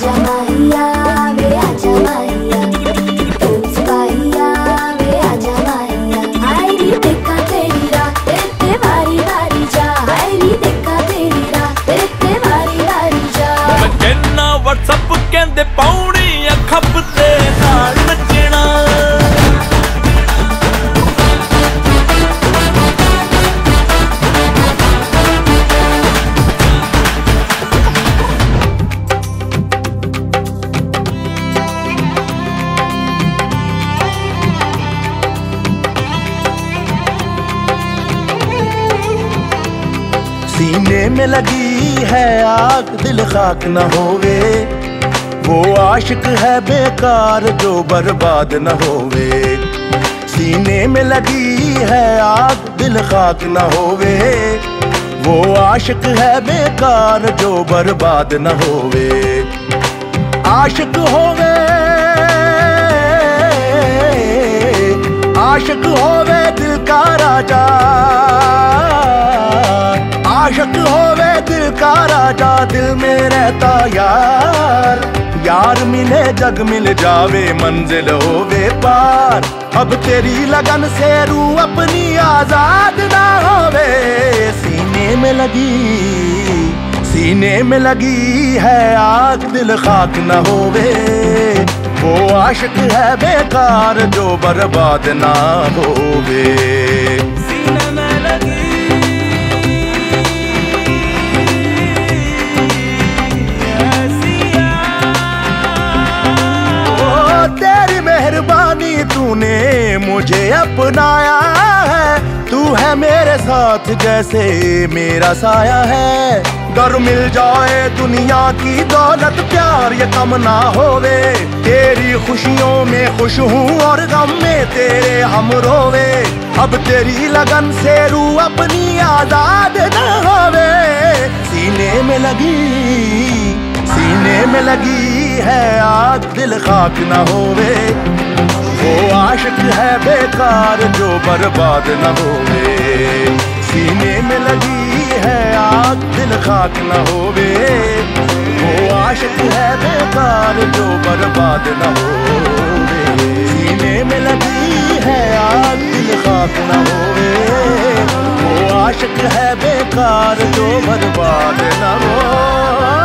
जमैया सीने में लगी है आग, दिल खाक न होवे। वो आशिक है बेकार जो बर्बाद न होवे। सीने में लगी है आग, दिल खाक न होवे। वो आशिक है बेकार जो बर्बाद न होवे। आशिक होवे आशिक होवे आशिक होवे दिल का राजा, दिल में रहता यार। यार मिले, जग मिल जावे, मंजिल होवे पार। अब तेरी लगन से रू अपनी आज़ाद ना होवे। सीने में लगी, सीने में लगी है आग, दिल खाक न होवे। वो आशिक है बेकार, जो बर्बाद ना होवे। मेहरबानी तूने मुझे अपनाया है। तू है मेरे साथ जैसे मेरा साया है। डर मिल जाए दुनिया की दौलत, प्यार ये कम ना होवे। तेरी खुशियों में खुश हूँ और गम में तेरे हम रोवे। अब तेरी लगन से रू अपनी आज़ाद न होवे। सीने में लगी, सीने में लगी है आग दिल खाक न होवे। वो आशिक है बेकार जो बर्बाद न होवे। सीने में लगी है आग, दिल खाक न होवे। वो आशिक है बेकार जो बर्बाद न होवे। सीने में लगी है आग, दिल खाक न होवे। वो आशिक है बेकार जो बर्बाद न हो।